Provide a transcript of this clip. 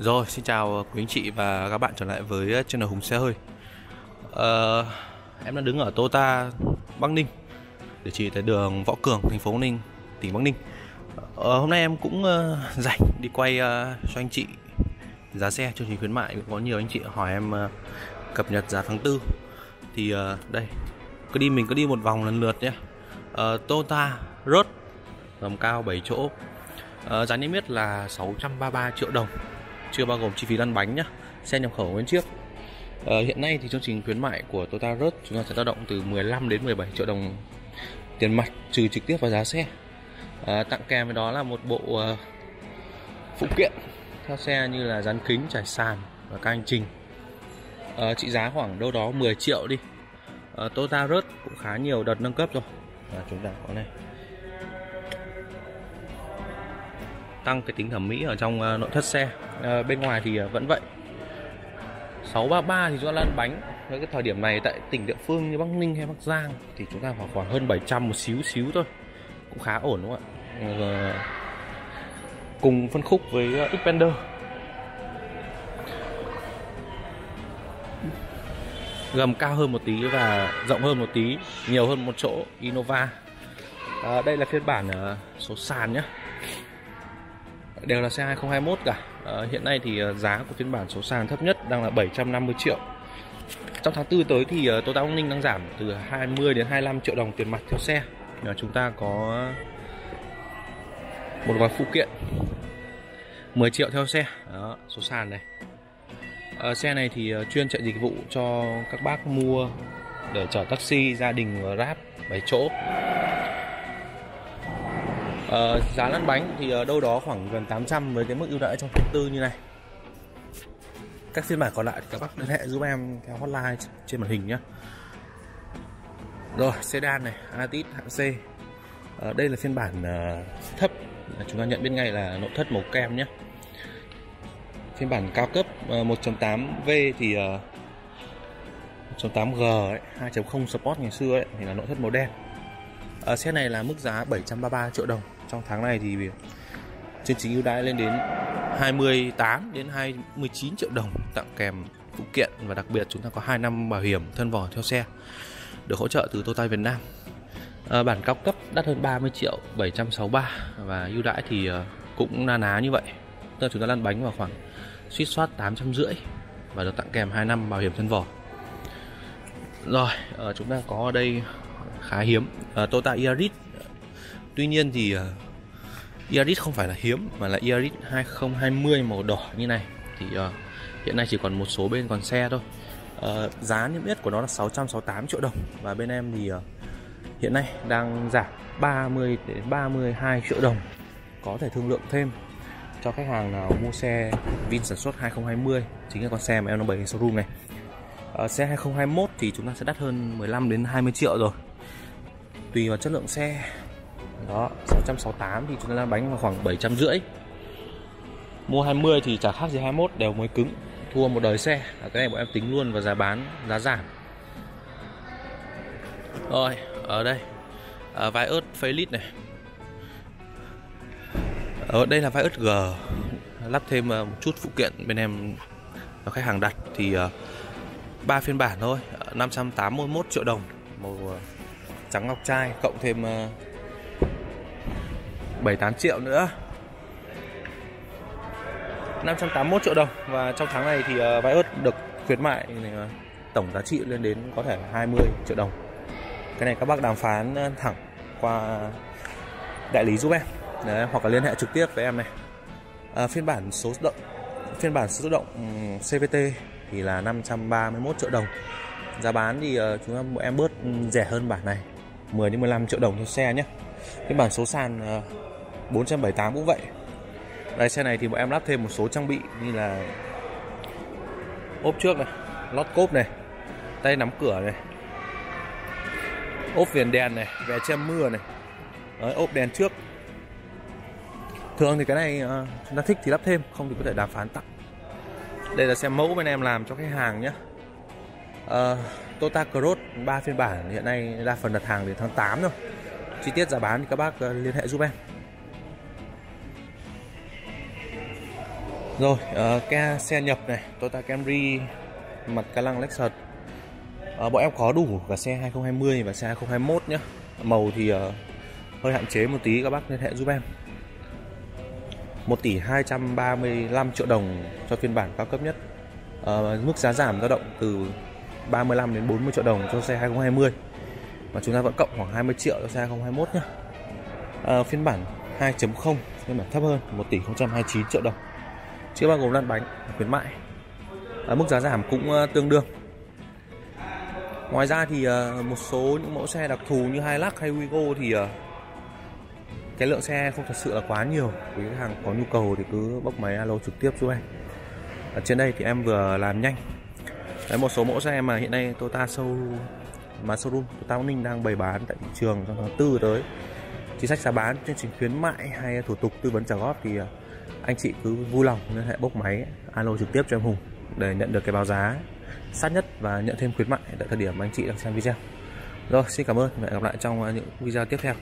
Rồi, xin chào quý anh chị và các bạn trở lại với channel Hùng Xe Hơi. À, Em đang đứng ở Tota, Bắc Ninh Địa chỉ tại đường Võ Cường, thành phố Bắc Ninh, tỉnh Bắc Ninh. À, Hôm nay em cũng uh, rảnh đi quay uh, cho anh chị giá xe chương trình khuyến mại. Có nhiều anh chị hỏi em uh, cập nhật giá tháng 4 Thì uh, đây, cứ đi mình cứ đi một vòng lần lượt nhé. Uh, Tota Rớt, tầm cao 7 chỗ. Uh, Giá niêm yết là 633 triệu đồng chưa bao gồm chi phí lăn bánh nhá xe nhập khẩu nguyên chiếc. Ờ, hiện nay thì chương trình khuyến mại của Toyota Rush chúng ta sẽ dao động từ 15 đến 17 triệu đồng tiền mặt trừ trực tiếp vào giá xe. À, tặng kèm với đó là một bộ uh, phụ kiện theo xe như là dán kính trải sàn và các hành trình. À, trị giá khoảng đâu đó 10 triệu đi. À, Toyota Rush cũng khá nhiều đợt nâng cấp rồi. Và chúng ta có này. Tăng cái tính thẩm mỹ ở trong ờ, nội thất xe. À, bên ngoài thì ờ, vẫn vậy. 633 thì do lăn bánh. Với cái thời điểm này tại tỉnh địa phương như Bắc Ninh hay Bắc Giang thì chúng ta khoảng khoảng hơn 700 một xíu xíu thôi. Cũng khá ổn đúng không ạ? À, cùng phân khúc với Xpander gầm cao hơn một tí và rộng hơn một tí nhiều hơn một chỗ Innova. À, đây là phiên bản số sàn nhé đều là xe 2021 cả. À, hiện nay thì ờ, giá của phiên bản số sàn thấp nhất đang là 750 triệu. Trong tháng 4 tới thì ờ, tôi Toyota Bắc Ninh đang giảm từ 20 đến 25 triệu đồng tiền mặt theo xe. À, chúng ta có một gói phụ kiện. 10 triệu theo xe. Đó số sàn này. À, xe này thì chuyên chạy dịch vụ cho các bác mua để chở taxi gia đình Grab bảy chỗ uh, giá lăn bánh thì ở đâu đó khoảng gần 800 với cái mức ưu đãi trong tháng tư như này. Các phiên bản còn lại thì các bác liên hệ giúp em theo hotline trên màn hình nhé rồi sedan này Atis hạng C. Uh, đây là phiên bản uh, thấp. Chúng ta nhận biết ngay là nội thất màu kem nhé phiên bản cao cấp uh, 1.8V thì uh, 1.8G ấy, 2.0 Sport ngày xưa ấy, thì là nội thất màu đen. À, xe này là mức giá 733 triệu đồng trong tháng này thì chương trình ưu đãi lên đến 28 đến 29 triệu đồng tặng kèm phụ kiện và đặc biệt chúng ta có 2 năm bảo hiểm thân vỏ theo xe được hỗ trợ từ Toyota Việt Nam. À, bản cao cấp đắt hơn 30 triệu 763 và ưu đãi thì à, cũng na ná như vậy. Tức là chúng ta lăn bánh vào khoảng suýt soát 850 và được tặng kèm 2 năm bảo hiểm thân vỏ. Rồi à, chúng ta có ở đây khá hiếm. À, Toyota Yaris tuy nhiên thì uh, Yaris không phải là hiếm mà là Yaris 2020 màu đỏ như này. Thì uh, hiện nay chỉ còn một số bên còn xe thôi. Uh, giá niêm yết của nó là 668 triệu đồng. Và bên em thì uh, hiện nay đang giảm 30 đến 32 triệu đồng. Có thể thương lượng thêm cho khách hàng nào mua xe Vin sản xuất 2020 chính là con xe mà em đang bày showroom này. Uh, xe 2021 thì chúng ta sẽ đắt hơn 15 đến 20 triệu rồi. Tùy vào chất lượng xe đó 668 thì chúng ta bánh vào khoảng 750 mua 20 thì chả khác gì 21 đều mới cứng. Thua một đời xe. Cái này bọn em tính luôn vào giá bán giá giảm. Rồi ở đây. À, vài ớt lít này. Ở đây là vai ớt G. Lắp thêm ờ, một chút phụ kiện bên em và khách hàng đặt thì ba phiên bản thôi. 581 triệu đồng. Màu trắng ngọc trai cộng thêm 7 8 triệu nữa. 581 triệu đồng. Và trong tháng này thì ờ, uh, vải ớt được khuyến mại uh, tổng giá trị lên đến có thể 20 triệu đồng. Cái này các bác đàm phán ờ, thẳng qua đại lý giúp em. Đấy, hoặc là liên hệ trực tiếp với em này. À, phiên bản số động phiên bản số động ừ, CVT thì là 531 triệu đồng. Giá bán thì uh, chúng ta em bớt rẻ hơn bản này 10 đến 15 triệu đồng cho xe nhé cái bản số sàn ờ, 478 cũng vậy. Đây xe này thì bọn em lắp thêm một số trang bị như là ốp trước này lót cốp này tay nắm cửa này ốp viền đèn này vẽ che mưa này. Đấy, ốp đèn trước. Thường thì cái này uh, chúng ta thích thì lắp thêm không thì có thể đàm phán tặng. Đây là xe mẫu bên em làm cho khách hàng nhé uh, ờ, Toyota Cross 3 phiên bản hiện nay đa phần đặt hàng đến tháng 8 rồi chi tiết giá bán thì các bác ờ, liên hệ giúp em. Rồi, uh, xe nhập này, Toyota Camry mặt ca lăng Lexus. Uh, Bọn em có đủ cả xe 2020 và xe 2021 nhé Màu thì uh, hơi hạn chế một tí các bác liên hệ giúp em. 1 tỷ 235 triệu đồng cho phiên bản cao cấp nhất. Uh, Mức giá giảm dao động từ 35 đến 40 triệu đồng cho xe 2020 và chúng ta vẫn cộng khoảng 20 triệu cho xe 2021 nhé à, Phiên bản 2.0 phiên bản thấp hơn 1 tỷ 029 triệu đồng. Chưa bao gồm lăn bánh khuyến mại. Ở mức giá giảm cũng uh, tương đương. Ngoài ra thì uh, một số những mẫu xe đặc thù như Hilux hay Wigo thì uh, cái lượng xe không thật sự là quá nhiều. Quý khách hàng có nhu cầu thì cứ bốc máy alo trực tiếp giúp em. Ở trên đây thì em vừa làm nhanh. Đấy, một số mẫu xe mà hiện nay Toyota show mà showroom của Tao Ninh đang bày bán tại thị trường trong tháng tư tới chính sách giá bán chương trình khuyến mại hay thủ tục tư vấn trả góp thì à, anh chị cứ vui lòng liên hệ bốc máy alo trực tiếp cho em Hùng để nhận được cái báo giá sát nhất và nhận thêm khuyến mại tại thời điểm anh chị đang xem video. Rồi, xin cảm ơn và hẹn gặp lại trong à, những video tiếp theo.